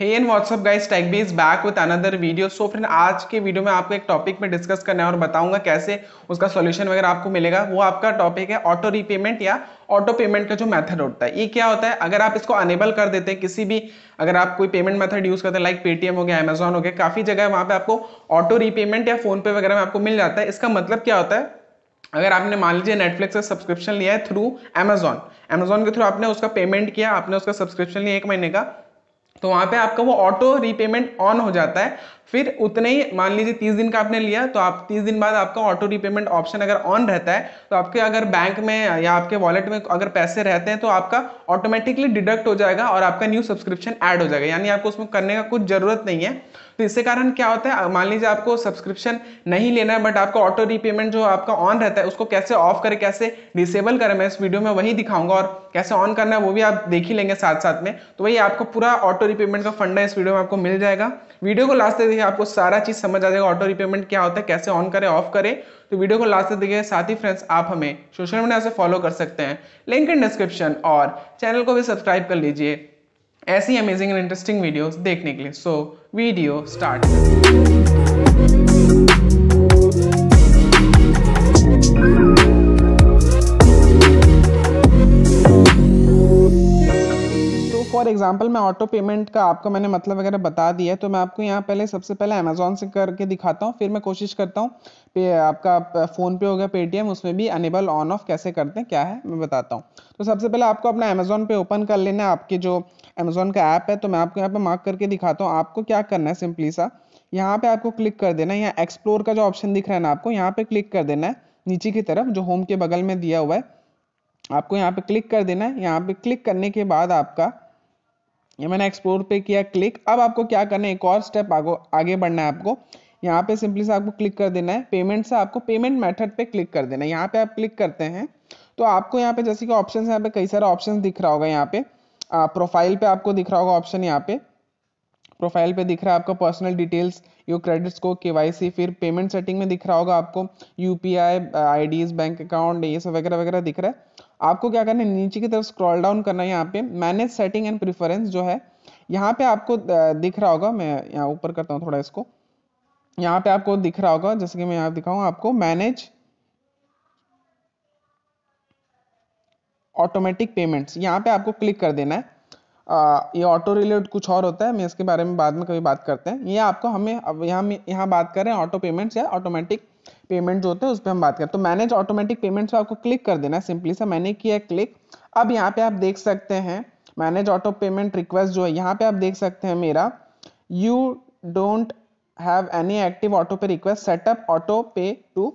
Hey and what's up guys tech bees back with another video so friend आज के video में आपको एक टॉपिक में डिस्कस करना है और बताऊँगा कैसे उसका सॉल्यूशन वगैरह आपको मिलेगा। वो आपका टॉपिक है ऑटो रीपेमेंट या ऑटो पेमेंट का जो मेथड होता है। ये क्या होता है? अगर आप इसको अनेबल कर देते हैं, किसी भी, अगर आप कोई पेमेंट मेथड यूज़ करते हैं लाइक पेटीएम हो गया अमेजोन हो गया, काफ़ी जगह वहाँ पे आपको ऑटो रीपेमेंट या फ़ोन पे वगैरह में आपको मिल जाता है। इसका मतलब क्या होता है? अगर आपने मान लीजिए नेटफ्लिक्स का सब्सक्रिप्शन लिया है थ्रू अमेजोन अमेजोन के थ्रू आपने उसका पेमेंट किया, आपने उसका सब्सक्रिप्शन लिया एक महीने का तो वहाँ पे आपका वो ऑटो रीपेमेंट ऑन हो जाता है। फिर उतने ही, मान लीजिए तीस दिन का आपने लिया तो आप तीस दिन बाद आपका ऑटो रीपेमेंट ऑप्शन अगर ऑन रहता है तो आपके अगर बैंक में या आपके वॉलेट में अगर पैसे रहते हैं तो आपका ऑटोमेटिकली डिडक्ट हो जाएगा और आपका न्यू सब्सक्रिप्शन ऐड हो जाएगा। यानी आपको उसमें करने का कुछ ज़रूरत नहीं है। तो इससे कारण क्या होता है? मान लीजिए आपको सब्सक्रिप्शन नहीं लेना है बट आपका ऑटो रीपेमेंट जो आपका ऑन रहता है, उसको कैसे ऑफ़ करें, कैसे डिसेबल करें, मैं इस वीडियो में वही दिखाऊँगा और कैसे ऑन करना है, वो भी आप देख ही लेंगे साथ साथ में। तो वही आपको पूरा ऑटो रीपेमेंट का फंडा इस वीडियो में आपको मिल जाएगा। वीडियो को लास्ट तक देखिए आपको सारा चीज़ समझ आ जाएगा ऑटो रिपेमेंट क्या होता है, कैसे ऑन करें ऑफ़ करें। तो वीडियो को लास्ट तक देखिए। साथ ही फ्रेंड्स आप हमें सोशल मीडिया से फॉलो कर सकते हैं। लिंक इन डिस्क्रिप्शन और चैनल को भी सब्सक्राइब कर लीजिए। ऐसी अमेजिंग एंड इंटरेस्टिंग वीडियोस देखने के लिए। So video start for example मैं ऑटो पेमेंट का आपको मैंने मतलब वगैरह बता दिया है तो मैं आपको यहाँ पहले सबसे पहले अमेजोन से करके दिखाता हूँ, फिर मैं कोशिश करता हूँ आपका फ़ोन पे हो गया पेटीएम उसमें भी अनेबल ऑन ऑफ़ कैसे करते हैं, क्या है, मैं बताता हूँ। तो सबसे पहले आपको अपना अमेजोन पे ओपन कर लेना है, आपके जो अमेजोन का ऐप है तो मैं आपको यहाँ पे मार्क करके दिखाता हूँ, आपको क्या करना है सिंपली सा, यहाँ पे आपको क्लिक कर देना है, यहाँ एक्सप्लोर का जो ऑप्शन दिख रहा है ना आपको, यहाँ पे क्लिक कर देना है, नीचे की तरफ़ जो होम के बगल में दिया हुआ है, आपको यहाँ पे क्लिक कर देना है, यहाँ पे क्लिक करने के बाद आपका ये मैंने एक्सप्लोर पे किया क्लिक अब आपको क्या करना है, एक और स्टेप आगो, आगे बढ़ना है आपको। यहाँ पे सिंपली से आपको क्लिक कर देना है। पेमेंट से आपको पेमेंट मेथड पे क्लिक कर देना है। यहाँ पे आप क्लिक करते हैं तो आपको यहाँ पे जैसे कि ऑप्शन यहाँ पे कई सारे ऑप्शन दिख रहा होगा यहाँ पे। प्रोफ़ाइल पे आपको दिख रहा होगा ऑप्शन यहाँ पे। प्रोफ़ाइल पे दिख रहा है आपका personal details your credit score के फिर पेमेंट सेटिंग में दिख रहा होगा आपको। यूपीआई आईडीज बैंक अकाउंट ये सब वगैरह वगैरह दिख रहा है। आपको क्या करना है? नीचे की तरफ़ स्क्रॉल डाउन करना है यहाँ पे। मैनेज सेटिंग एंड प्रिफरेंस जो है यहाँ पे आपको दिख रहा होगा मैं यहाँ ऊपर करता हूँ थोड़ा इसको। यहाँ पे आपको दिख रहा होगा जैसे कि मैं यहाँ दिखाऊँ आपको मैनेज ऑटोमेटिक पेमेंट्स यहाँ पे आपको क्लिक कर देना है। आ, ये ऑटो रिलेटेड कुछ और होता है मैं इसके बारे में बाद में कभी बात करते हैं। ये आपको हमें अब यहाँ यहाँ बात कर रहे हैं ऑटो पेमेंट्स या ऑटोमेटिक पेमेंट जो होते हैं, उस पर हम बात करें तो मैनेज ऑटोमेटिक पेमेंट्स आपको क्लिक कर देना सिंपली सा मैंने किया क्लिक अब यहाँ पे आप देख सकते हैं मैनेज ऑटो पेमेंट रिक्वेस्ट जो है, यहाँ पे आप देख सकते हैं मेरा। You don't have any active auto pay request setup auto pay to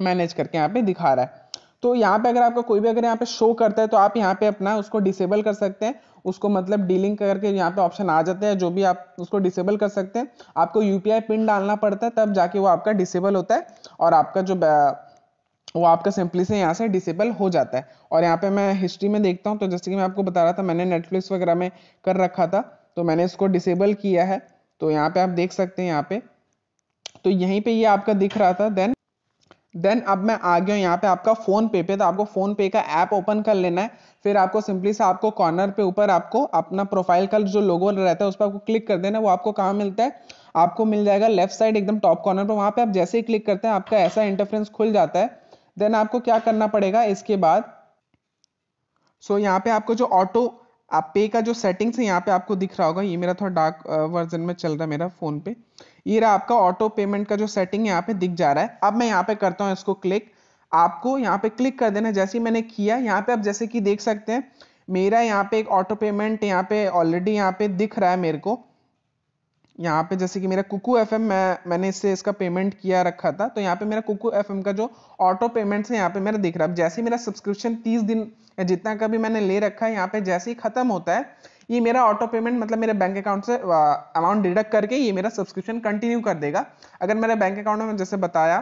manage करके यहाँ पे दिखा रहा है। तो यहाँ पे अगर आपका कोई भी अगर यहाँ पे शो करता है तो आप यहाँ पे अपना उसको डिसेबल कर सकते हैं। उसको मतलब डीलिंग करके यहाँ पे ऑप्शन आ जाते हैं, जो भी आप उसको डिसेबल कर सकते हैं। आपको यूपीआई पिन डालना पड़ता है, तब जाके वो आपका डिसेबल होता है और आपका जो वो आपका सिंपली से यहाँ से डिसेबल हो जाता है। और यहाँ पे मैं हिस्ट्री में देखता हूँ तो जैसे कि मैं आपको बता रहा था, मैंने नेटफ्लिक्स वगैरह में कर रखा था तो मैंने इसको डिसेबल किया है। तो यहाँ पे आप देख सकते हैं यहाँ पे। तो यहीं पे ये आपका दिख रहा था देन देन अब मैं आ गया हूँ यहाँ पे आपका फ़ोन पे पे। तो आपको फ़ोन पे का ऐप ओपन कर लेना है। फिर आपको सिंपली से आपको कॉर्नर पे ऊपर आपको अपना प्रोफ़ाइल का जो लोगो रहता है उस पर आपको क्लिक कर देना वो आपको कहाँ मिलता है? आपको मिल जाएगा लेफ़्ट साइड एकदम टॉप कॉर्नर पर वहाँ पे आप जैसे ही क्लिक करते हैं आपका ऐसा इंटरफ्रेंस खुल जाता है। देन आपको क्या करना पड़ेगा इसके बाद? सो so, यहाँ पे आपको जो ऑटो आप पे का जो सेटिंग्स है, यहाँ पे आपको दिख रहा होगा, ये मेरा थोड़ा डार्क वर्जन में चल रहा है मेरा फ़ोन पे। ये रहा आपका ऑटो पेमेंट का जो सेटिंग यहाँ पे दिख जा रहा है। अब मैं यहाँ पे करता हूँ इसको क्लिक आपको यहाँ पे क्लिक कर देना जैसे ही मैंने किया, यहाँ पे आप जैसे कि देख सकते हैं, मेरा यहाँ पे एक ऑटो पेमेंट यहाँ पे ऑलरेडी यहाँ पे दिख रहा है मेरे को। यहाँ पे जैसे कि मेरा कुकू एफ़ मैं, मैंने इससे इसका पेमेंट किया रखा था तो यहाँ पे मेरा कुकू एफ़ एम का जो ऑटो पेमेंट है, यहाँ पे मेरा दिख रहा है। जैसे ही मेरा सब्सक्रिप्शन तीस दिन, जितना का भी मैंने ले रखा है, यहाँ पे जैसे ही खत्म होता है, ये मेरा ऑटो पेमेंट मतलब मेरे बैंक अकाउंट से अमाउंट डिडक्ट करके ये मेरा सब्सक्रिप्शन कंटिन्यू कर देगा। अगर मेरे बैंक अकाउंट में जैसे बताया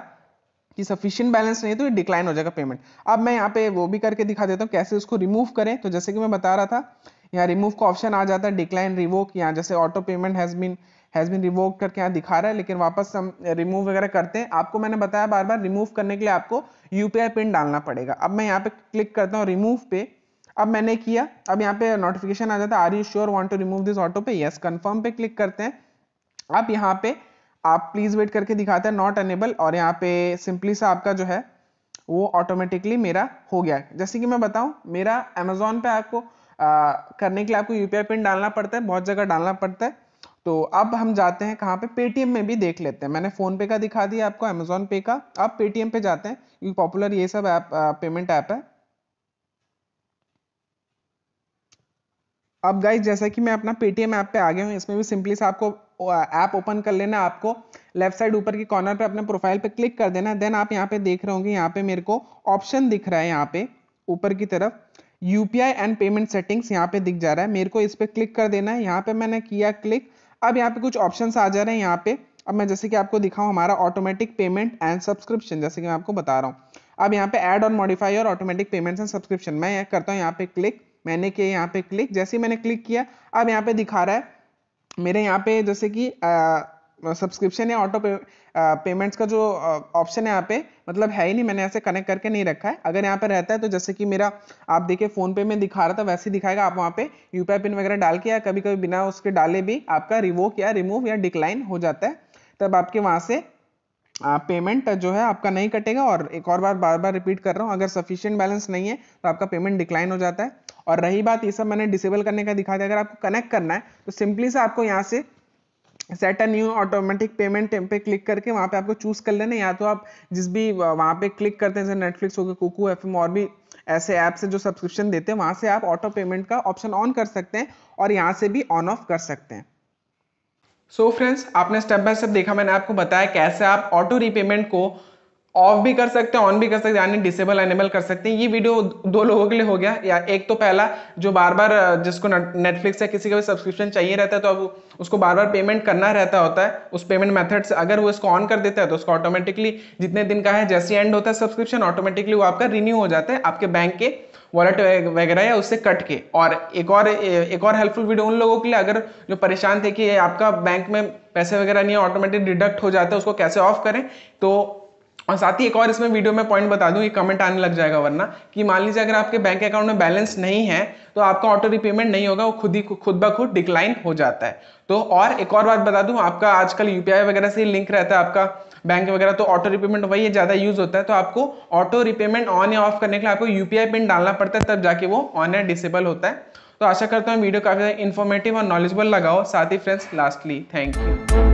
कि सफिशियंट बैलेंस नहीं तो ये डिक्लाइन हो जाएगा पेमेंट अब मैं यहाँ पे वो भी करके दिखा देता हूँ, कैसे उसको रिमूव करें। तो जैसे कि मैं बता रहा था, यहाँ रिमूव का ऑप्शन आ जाता है डिक्लाइन रिवोक यहाँ जैसे auto payment has been has been revoke करके यहाँ दिखा रहा है लेकिन वापस हम रिमूव वगैरह करते हैं। आपको मैंने बताया बार बार रिमूव करने के लिए आपको यूपीआई पिन डालना पड़ेगा। अब मैं यहाँ पे क्लिक करता हूँ रिमूव पे। अब मैंने किया। अब यहाँ पे नोटिफिकेशन आ जाता है are you sure want to remove this auto pay yes confirm पे क्लिक करते हैं। अब यहाँ पे आप प्लीज़ वेट करके दिखाते हैं नॉट अनेबल और यहाँ पे सिंपली सा आपका जो है वो ऑटोमेटिकली मेरा हो गया जैसे कि मैं बताऊँ मेरा अमेजोन पे आपको आ, करने के लिए आपको यूपीआई पिन डालना पड़ता है बहुत जगह डालना पड़ता है। तो अब हम जाते हैं कहाँ पे? पेटीएम में भी देख लेते हैं। मैंने फ़ोन पे का दिखा दिया आपको अमेजोन पे का। अब पेटीएम पे जाते हैं। क्योंकि पॉपुलर ये सब ऐप पेमेंट ऐप है। अब गाइज़ जैसा कि मैं अपना पेटीएम ऐप पे आ गया हूँ, इसमें भी सिंपली से आपको ऐप ओपन कर लेना। आपको लेफ़्ट साइड ऊपर की कॉर्नर पे अपने प्रोफ़ाइल पे क्लिक कर देना। देन आप यहाँ पे देख रहे होंगे, यहाँ पे मेरे को ऑप्शन दिख रहा है यहाँ पे, ऊपर की तरफ़। यूपीआई एंड पेमेंट सेटिंग्स यहाँ पे दिख जा रहा है। मेरे को इस पर क्लिक कर देना है। यहाँ पे मैंने किया क्लिक अब यहाँ पे कुछ ऑप्शन आ जा रहे हैं यहाँ पे। अब मैं जैसे कि आपको दिखाऊँ, हमारा ऑटोमेटिक पेमेंट एंड सब्सक्रिप्शन जैसे कि मैं आपको बता रहा हूँ। अब यहाँ पे एड और मॉडिफाई और ऑटोमेटिक पेमेंट्स एंड सब्सक्रिप्शन मैं करता हूँ यहाँ पे क्लिक मैंने किया यहाँ पे क्लिक जैसे ही मैंने क्लिक किया, अब यहाँ पे दिखा रहा है, मेरे यहाँ पे जैसे कि सब्सक्रिप्शन या ऑटो पे, पेमेंट्स का जो ऑप्शन है यहाँ पे मतलब है ही नहीं मैंने ऐसे कनेक्ट करके नहीं रखा है। अगर यहाँ पे रहता है तो जैसे कि मेरा आप देखिए फ़ोन पे में दिखा रहा था वैसे ही दिखाएगा आप वहाँ पे यूपीआई पिन वगैरह डाल के या कभी कभी बिना उसके डाले भी आपका रिवोक या रिमूव या डिक्लाइन हो जाता है। तब आपके वहाँ से पेमेंट जो है आपका नहीं कटेगा और एक और बार बार बार रिपीट कर रहा हूँ। अगर सफिशियंट बैलेंस नहीं है तो आपका पेमेंट डिक्लाइन हो जाता है। और रही बात ये सब मैंने डिसेबल करने का दिखा दिया। अगर आपको कनेक्ट करना है तो सिंपली से आपको यहाँ से set a new automatic payment पे क्लिक करके वहाँ पे आपको चूज़ कर लेना। या तो आप जिस भी वहाँ पे क्लिक करते हैं, जैसे नेटफ्लिक्स हो गया कुकू एफ़ और भी ऐसे ऐप से जो सब्सक्रिप्शन देते हैं, वहाँ से आप ऑटो पेमेंट का ऑप्शन ऑन कर सकते हैं और यहाँ से भी ऑन ऑफ़ कर सकते हैं। सो so फ्रेंड्स आपने स्टेप बाय स्टेप देखा, मैंने आपको बताया कैसे आप ऑटो रीपेमेंट को ऑफ़ भी कर सकते हैं ऑन भी कर सकते हैं, यानी डिसेबल एनेबल कर सकते हैं। ये वीडियो दो लोगों के लिए हो गया। या एक तो पहला, जो बार बार जिसको नेटफ्लिक्स या किसी का भी सब्सक्रिप्शन चाहिए रहता है तो अब उसको बार बार पेमेंट करना रहता होता है। उस पेमेंट मेथड से अगर वो इसको ऑन कर देता है तो उसको ऑटोमेटिकली जितने दिन का है, जैसे एंड होता है सब्सक्रिप्शन ऑटोमेटिकली वो आपका रिन्यू हो जाता है, आपके बैंक के वॉलेट वगैरह या उससे कट के। और एक और एक और हेल्पफुल वीडियो उन लोगों के लिए, अगर जो परेशान थे कि आपका बैंक में पैसे वगैरह नहीं है ऑटोमेटिक डिडक्ट हो जाता है, उसको कैसे ऑफ़ करें तो और साथ ही एक और इसमें वीडियो में पॉइंट बता दूँ ये कमेंट आने लग जाएगा वरना, कि मान लीजिए अगर आपके बैंक अकाउंट में बैलेंस नहीं है तो आपका ऑटो रिपेमेंट नहीं होगा, वो खुद ही, खुद ब खुद डिक्लाइन हो जाता है। तो और एक और बात बता दूँ, आपका आजकल यूपीआई वगैरह से लिंक रहता है आपका बैंक वगैरह तो ऑटो रिपेमेंट वही ज़्यादा यूज़ होता है तो आपको ऑटो रिपेमेंट ऑन या ऑफ़ करने के लिए आपको यूपीआई पिन डालना पड़ता है, तब जाके वो ऑन या डिसेबल होता है। तो आशा करता हूँ वीडियो काफ़ी इन्फॉर्मेटिव और नॉलेजेबल लगाओ साथ ही फ्रेंड्स लास्टली थैंक यू